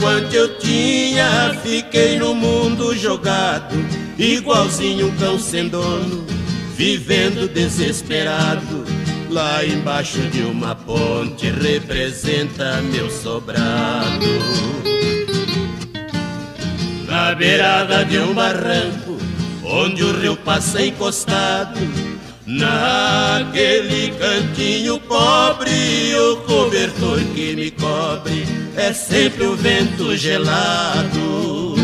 quanto eu tinha, fiquei no mundo jogado, igualzinho um cão sem dono, vivendo desesperado. Lá embaixo de uma ponte representa meu sobrado. Na beirada de um barranco, onde o rio passa encostado, Naquele cantinho pobre, o cobertor que me cobre é sempre o vento gelado.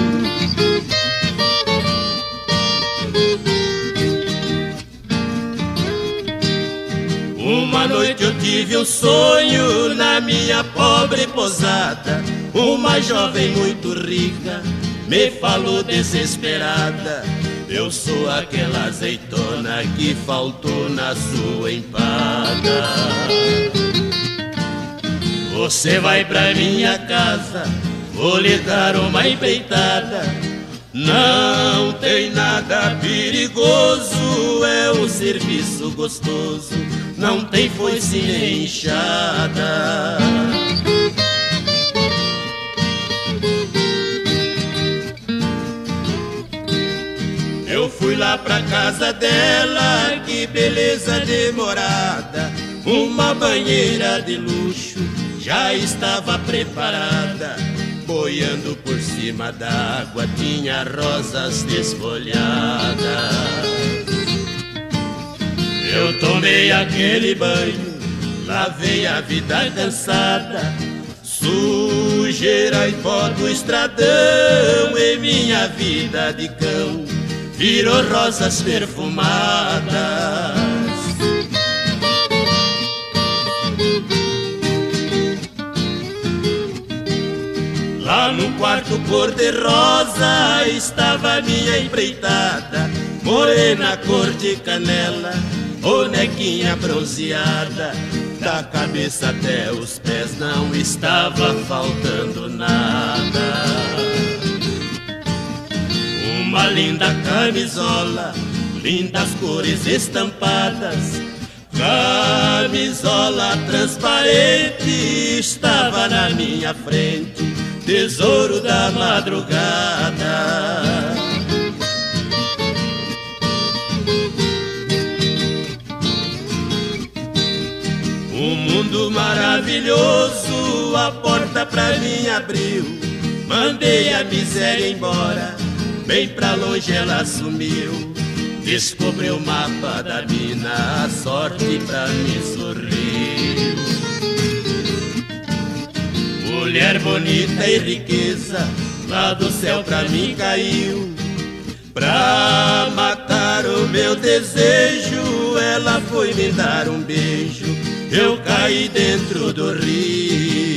Uma noite eu tive um sonho na minha pobre posada. Uma jovem muito rica me falou desesperada eu sou aquela azeitona que faltou na sua empada. Você vai pra minha casa, vou lhe dar uma empreitada. Não tem nada perigoso, é um serviço gostoso. Não tem foice nem enxada. Fui lá pra casa dela, que beleza demorada. Uma banheira de luxo já estava preparada. Boiando por cima d'água, tinha rosas desfolhadas. Eu tomei aquele banho, lavei a vida cansada. Sujeira e pó do estradão em minha vida de cão virou rosas perfumadas. Lá no quarto cor-de-rosa estava minha empreitada, morena cor de canela, bonequinha bronzeada. Da cabeça até os pés não estava faltando nada uma linda camisola, lindas cores estampadas. Camisola transparente estava na minha frente, tesouro da madrugada. Um mundo maravilhoso, a porta pra mim abriu. Mandei a miséria embora Bem pra longe ela sumiu Descobriu o mapa da mina A sorte pra mim sorriu Mulher bonita e riqueza Lá do céu pra mim caiu. Pra matar o meu desejo Ela foi me dar um beijo. Eu caí dentro do rio